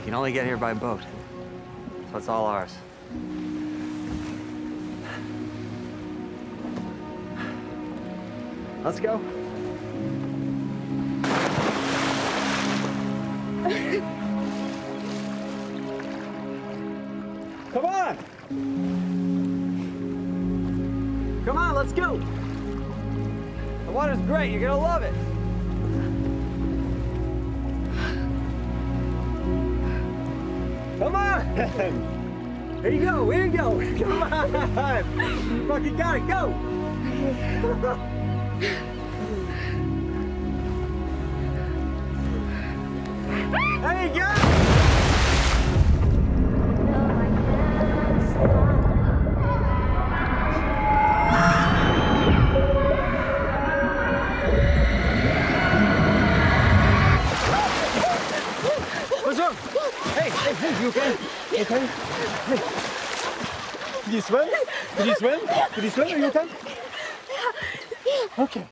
can only get here by boat. So it's all ours. Let's go. Come on! Come on, let's go! The water's great, you're gonna love it. Come on! Here you go, here you go! Come on! You fucking got it, go! There you go! What's wrong? Hey, you okay? You okay? Hey. Did you swim? Did you swim? Did you swim? Are you okay? Okay.